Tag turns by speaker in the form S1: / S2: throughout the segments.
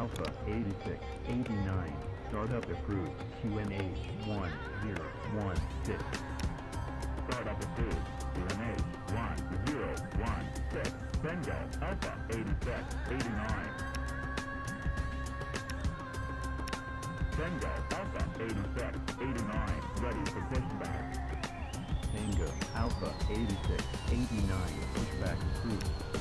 S1: Alpha 8689. Startup approved. QNH 1016.
S2: Startup approved. QNH 1016. Tango Alpha 8689. Tango Alpha 8689. Ready for pushback.
S1: Tango Alpha 8689. Pushback approved.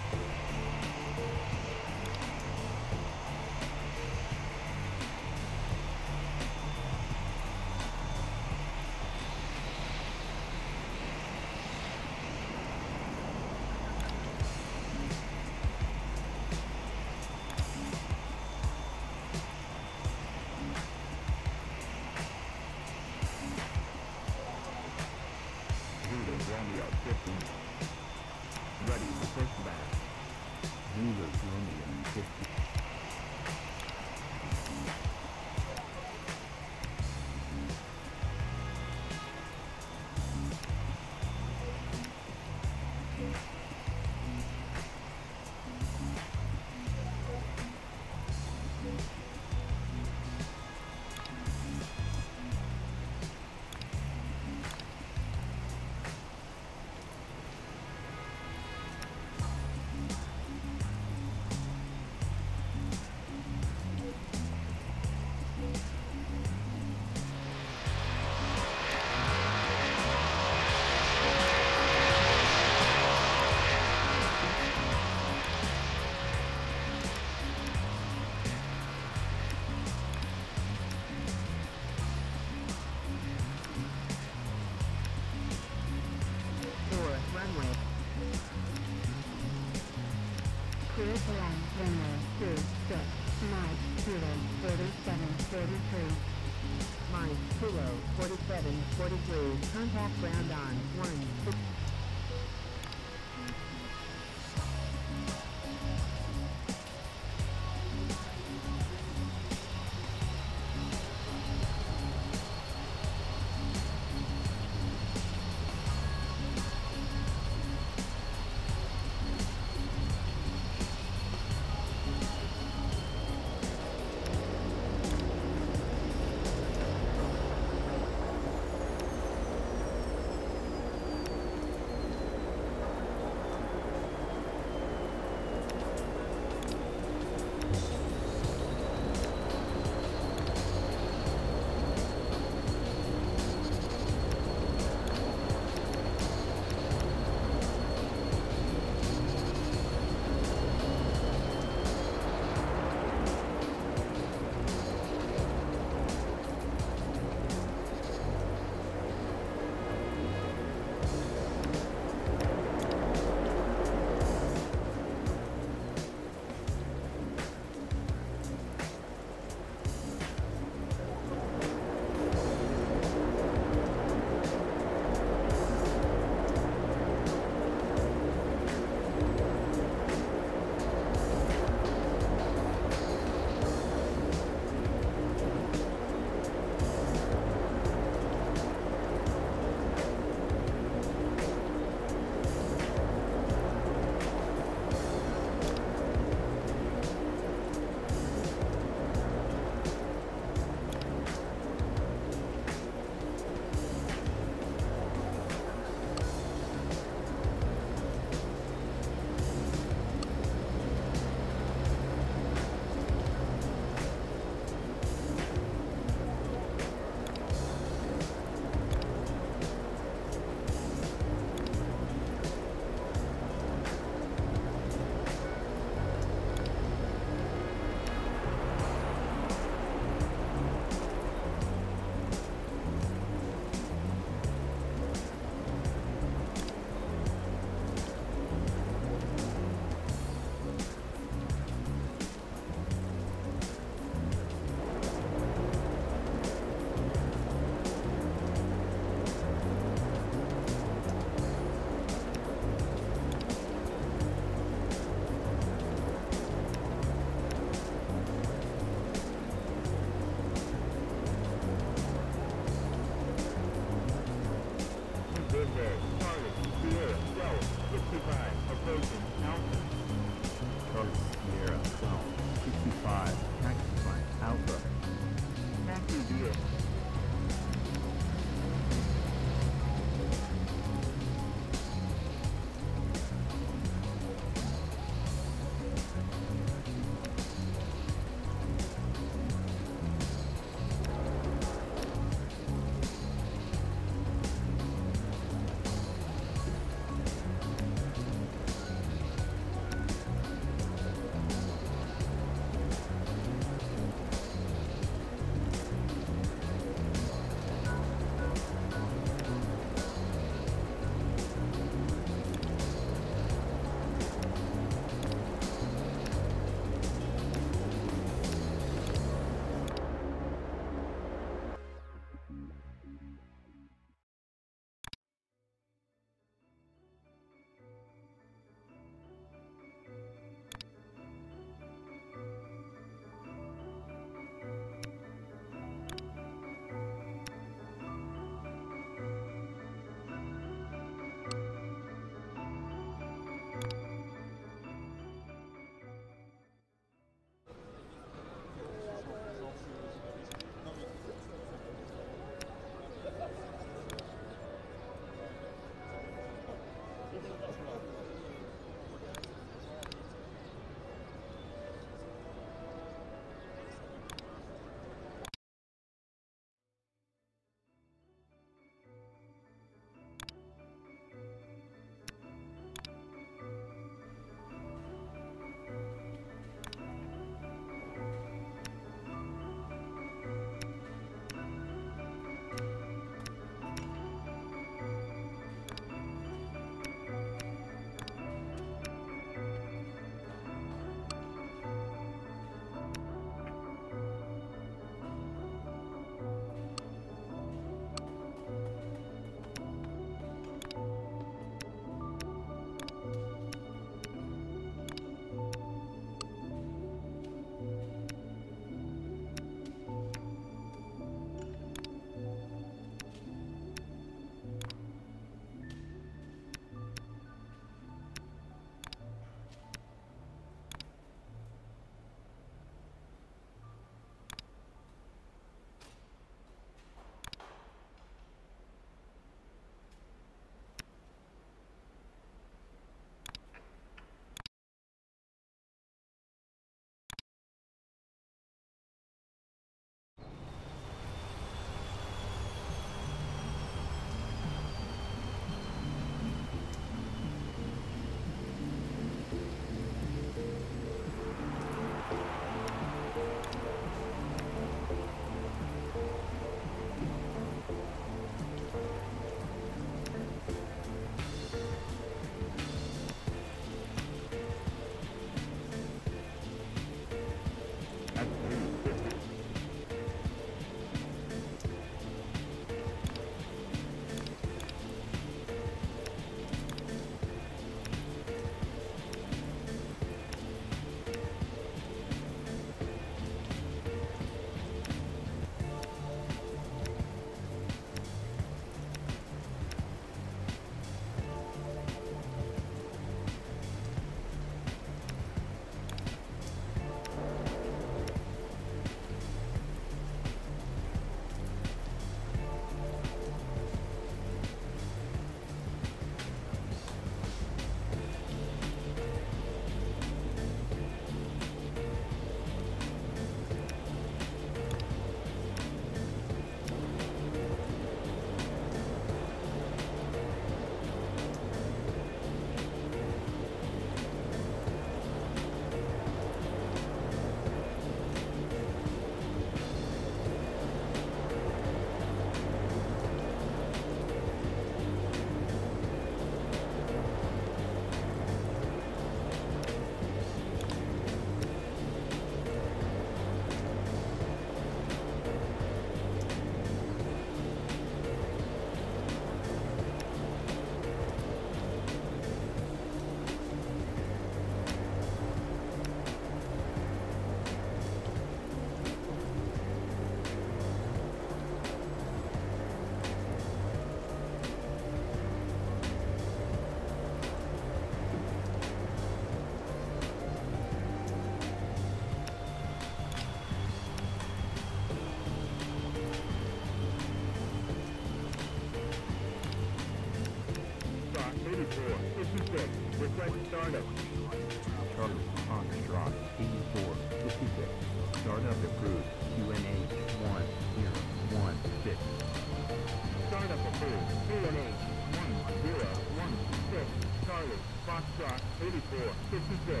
S2: Foxtrot 84, 56.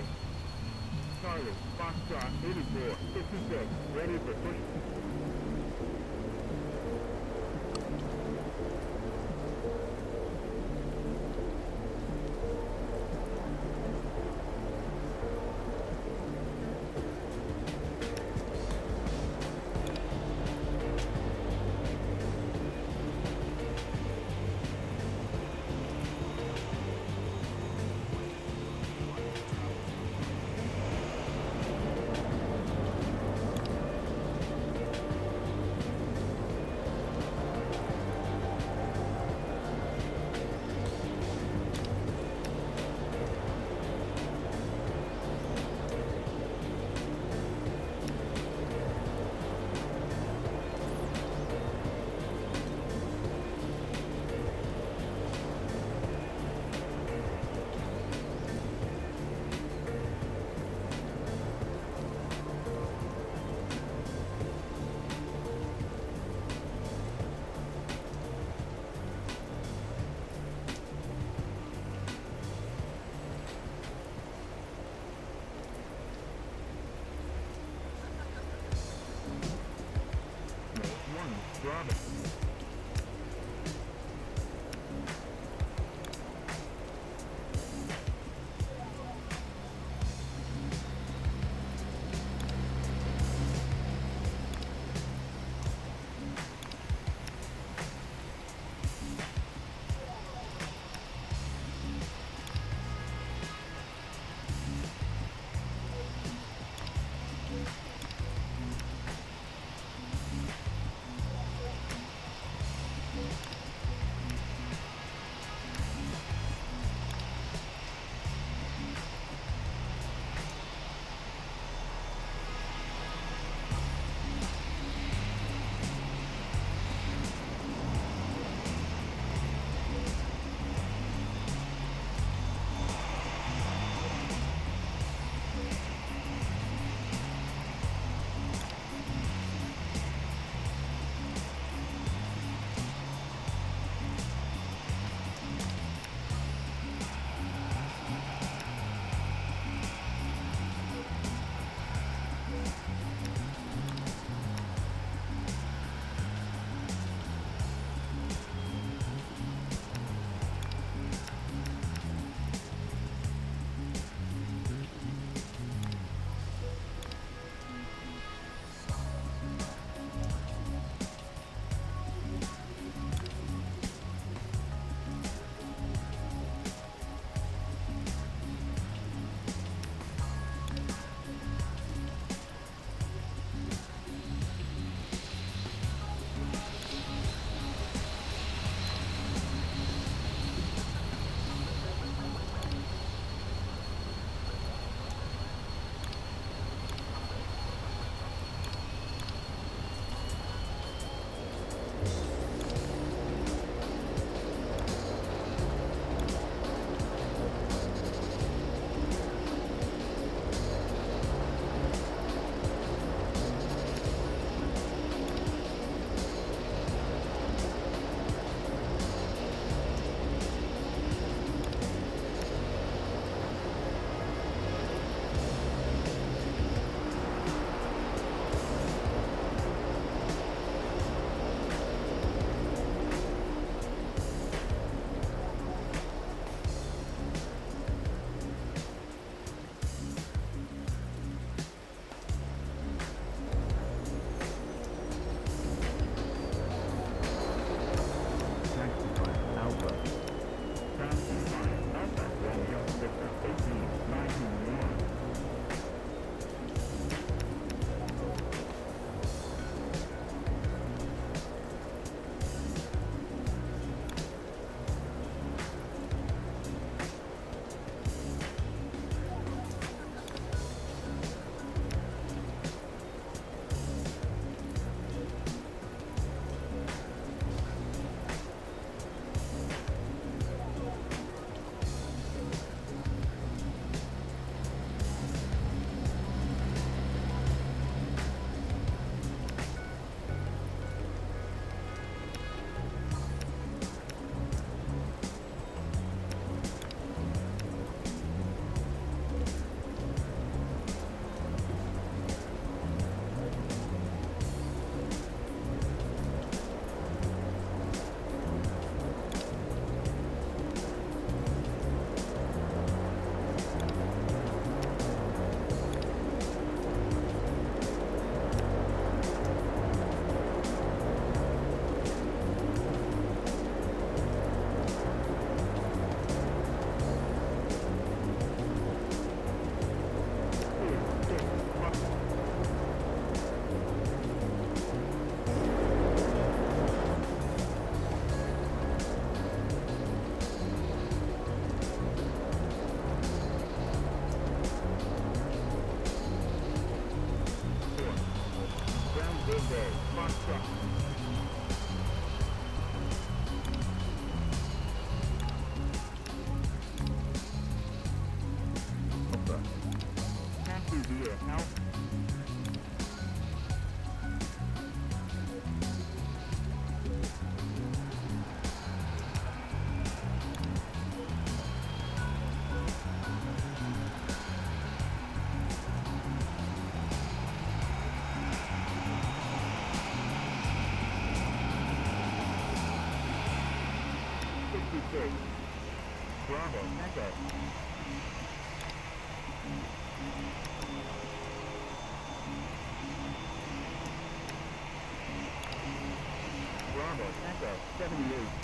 S2: Charlie, Foxtrot 84, 56. Ready for push. Echo, Echo,
S3: 78.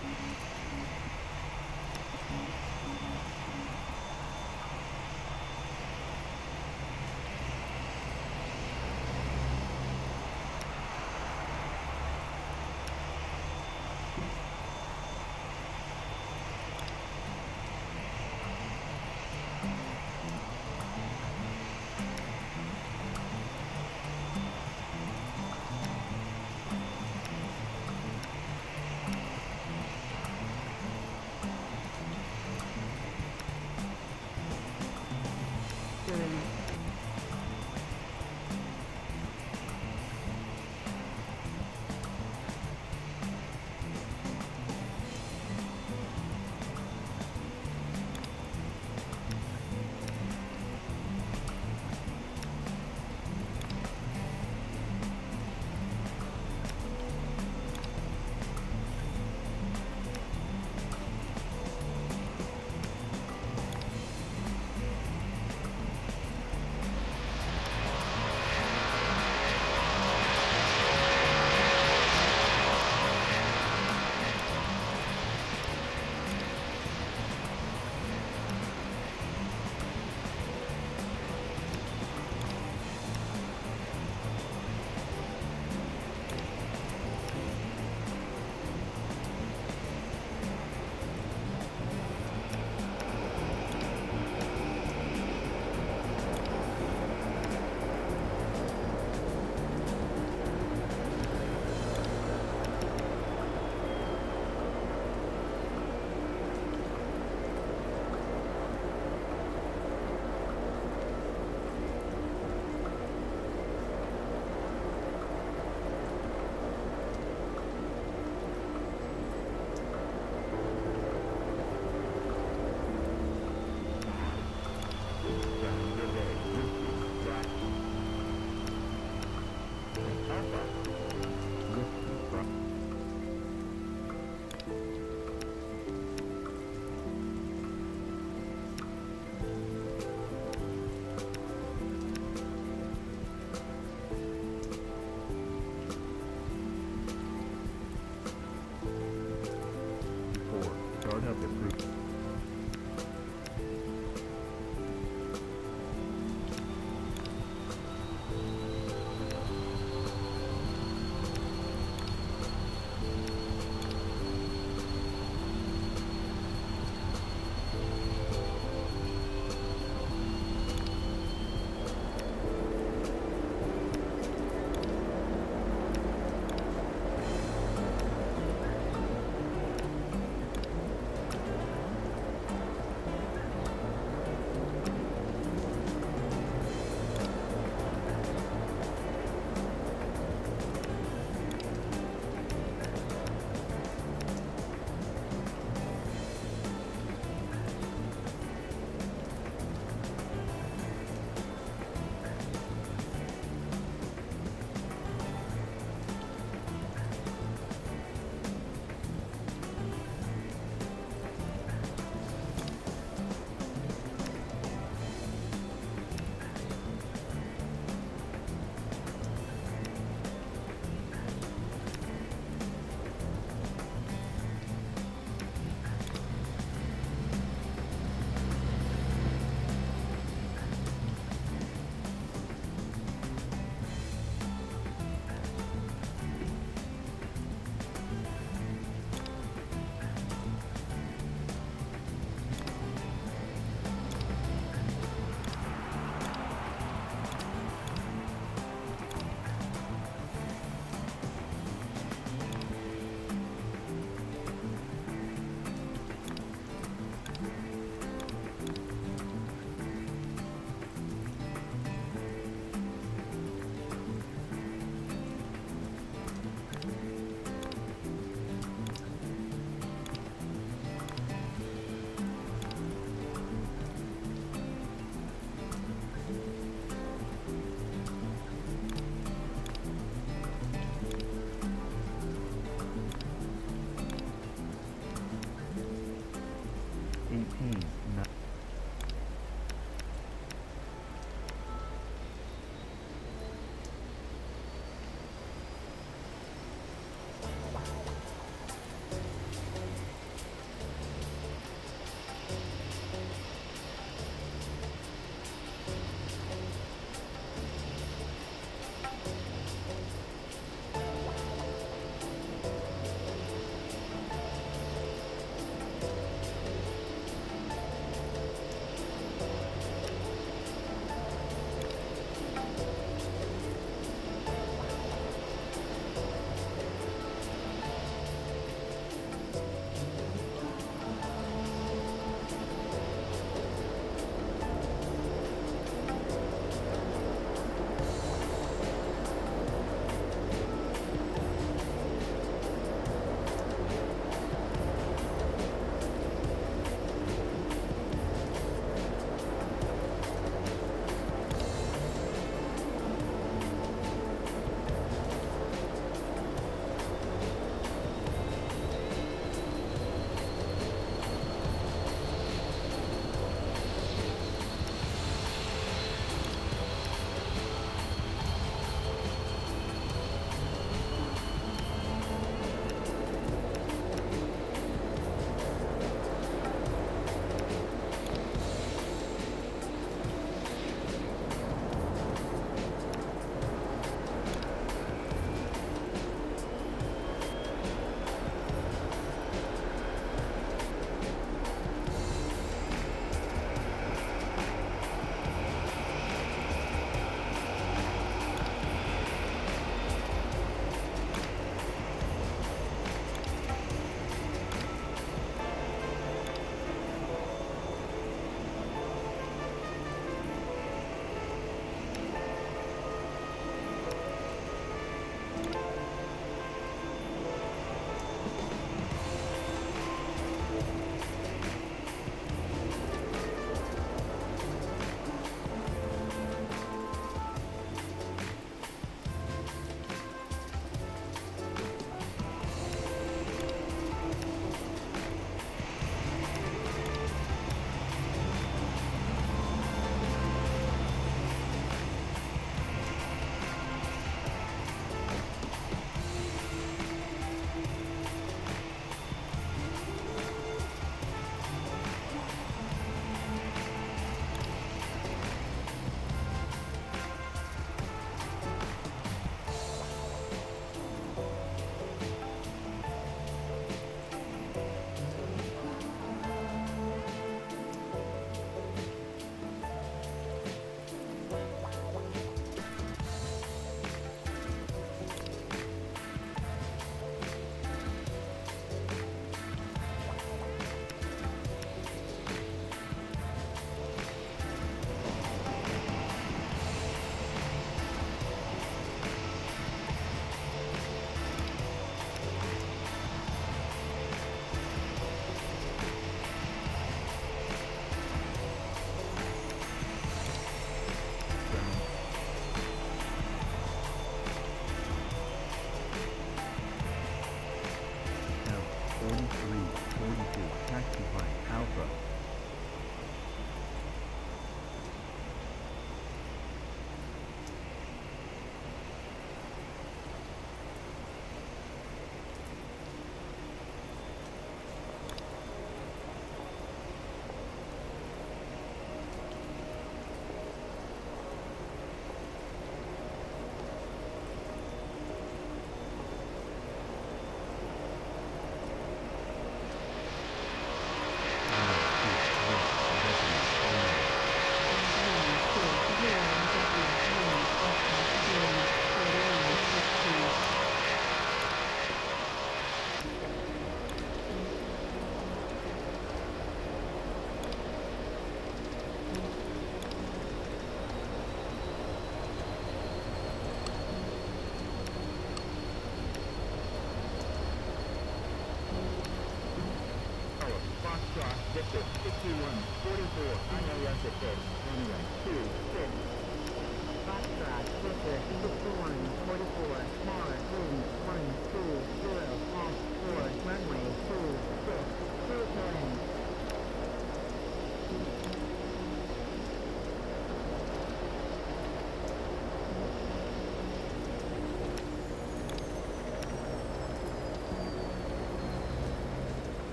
S3: Good.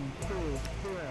S3: One,
S2: two, zero,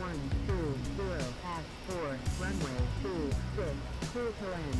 S2: one,
S4: two,
S2: zero, half four, runway two, six, clear to land.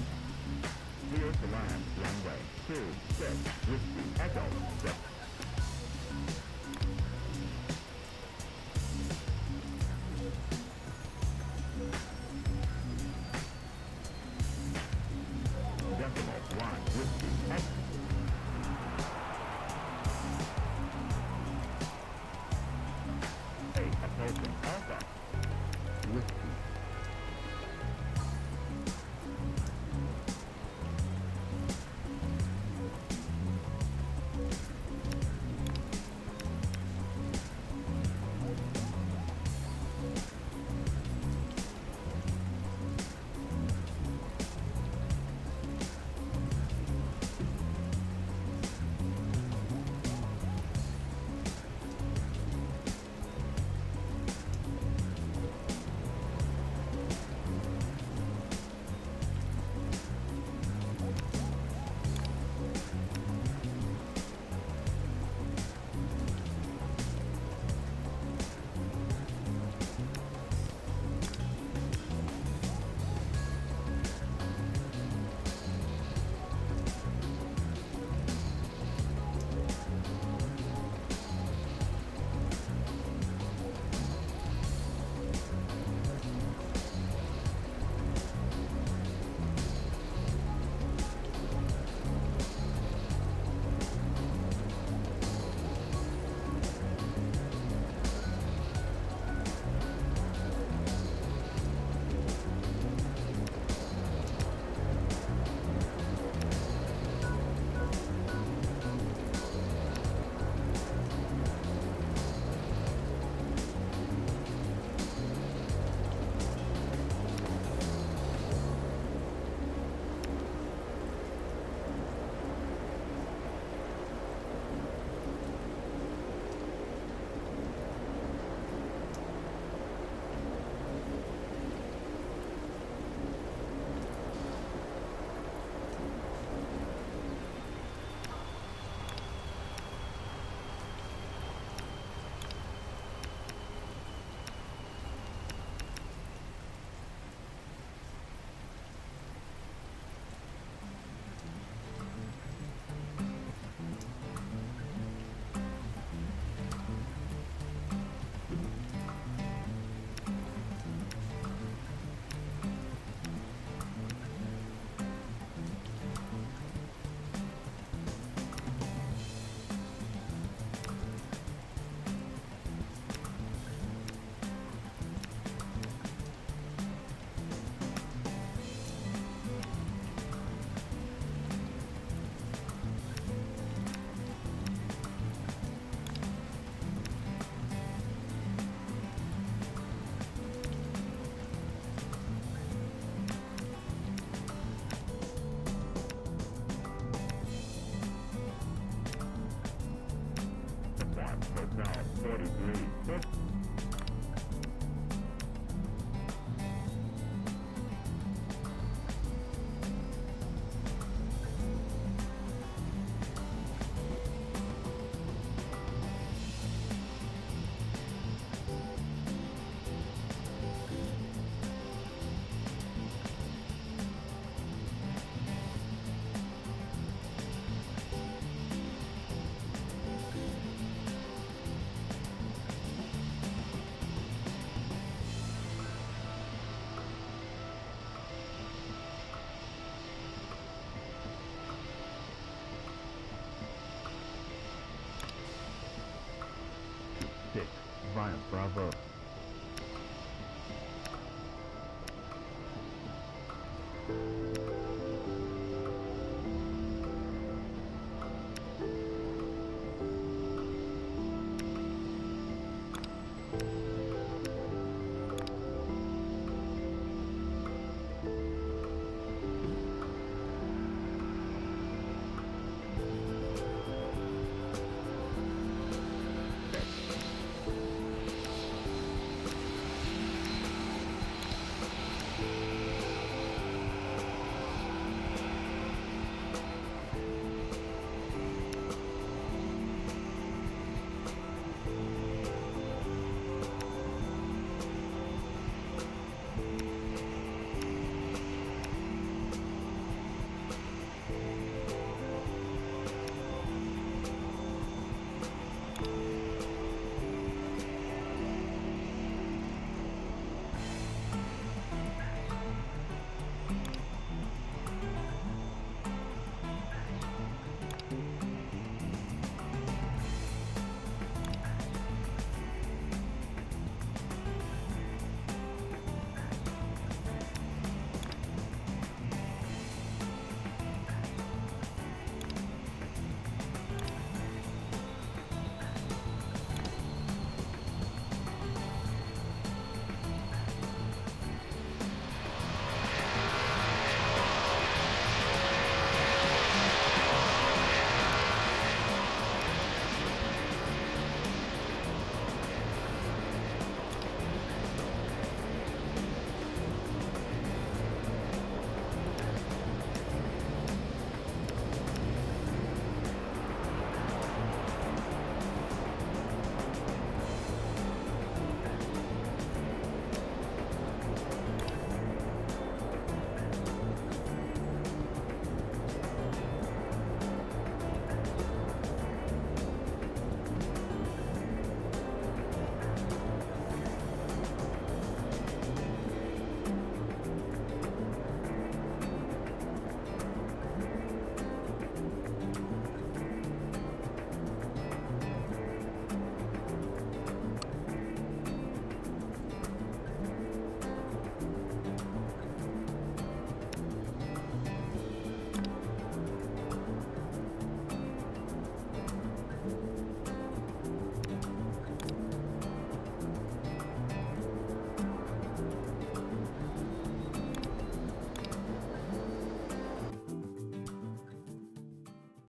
S1: Bravo.